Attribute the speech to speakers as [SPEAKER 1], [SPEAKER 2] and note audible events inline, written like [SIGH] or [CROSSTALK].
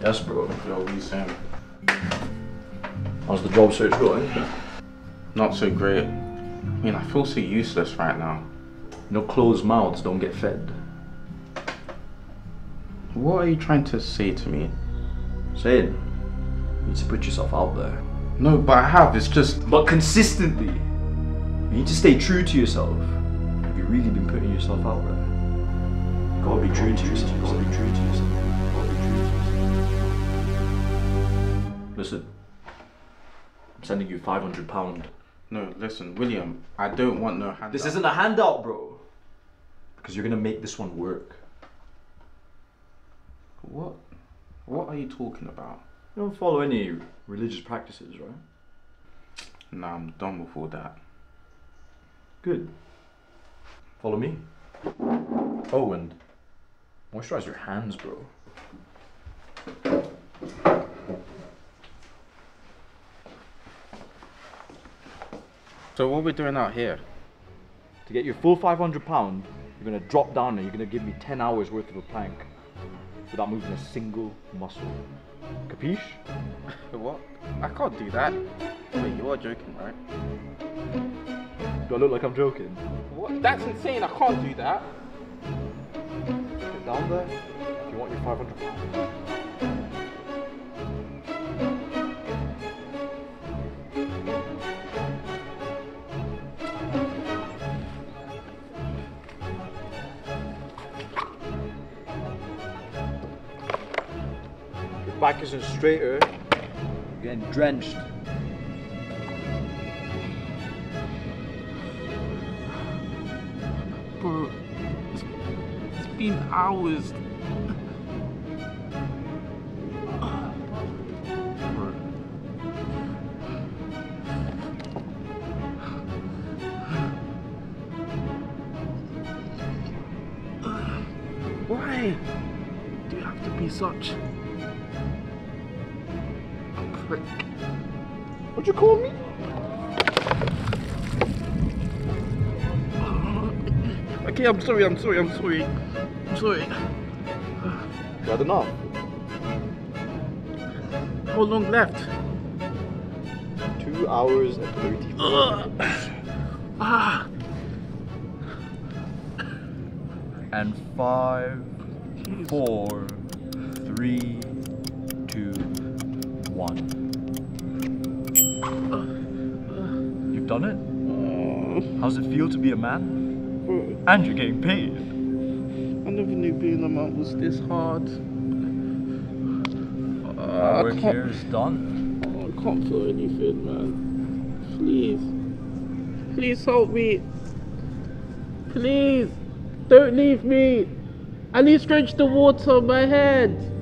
[SPEAKER 1] Yes, bro.
[SPEAKER 2] Yo, what you saying?
[SPEAKER 1] How's the job search going?
[SPEAKER 2] Not so great. I mean, I feel so useless right now.
[SPEAKER 1] You know, closed mouths don't get fed.
[SPEAKER 2] What are you trying to say to me?
[SPEAKER 1] Say it. You need to put yourself out there.
[SPEAKER 2] No, but I have. It's just.
[SPEAKER 1] But consistently. You need to stay true to yourself. Have you really been putting yourself out there? Gotta be true to yourself. You gotta be true to yourself. Listen. I'm sending you £500.
[SPEAKER 2] No, listen, William. I don't want no handout.
[SPEAKER 1] This isn't a handout, bro. Because you're gonna make this one work.
[SPEAKER 2] What? What are you talking about?
[SPEAKER 1] You don't follow any religious practices, right?
[SPEAKER 2] Nah, I'm done with all that.
[SPEAKER 1] Good. Follow me. Oh, and moisturize your hands, bro.
[SPEAKER 2] So what are we doing out here?
[SPEAKER 1] To get your full 500 pound, you're gonna drop down and you're gonna give me 10 hours worth of a plank without moving a single muscle. Capiche? [LAUGHS]
[SPEAKER 2] What? I can't do that. Wait, you are joking, right?
[SPEAKER 1] Do I look like I'm joking?
[SPEAKER 2] What? That's insane. I can't do that.
[SPEAKER 1] Get down there if you want your 500 pound. Back isn't straighter. You're getting drenched.
[SPEAKER 2] Bro, it's, it's been hours. Why do you have to be such a prick? What'd you call me? Okay, I'm sorry, I'm sorry, I'm sorry. I'm sorry.
[SPEAKER 1] You had enough?
[SPEAKER 2] How long left?
[SPEAKER 1] Two hours and 34
[SPEAKER 2] Ugh.
[SPEAKER 1] minutes.
[SPEAKER 2] Ah,
[SPEAKER 1] And five, four, three, two, one. Done it? How's it feel to be a man?
[SPEAKER 2] bro,
[SPEAKER 1] And you're getting paid.
[SPEAKER 2] I never knew being a man was this hard. Uh,
[SPEAKER 1] work here is done.
[SPEAKER 2] I can't feel anything, man. Please. Please help me. Please. Don't leave me. I need to drench the water on my head.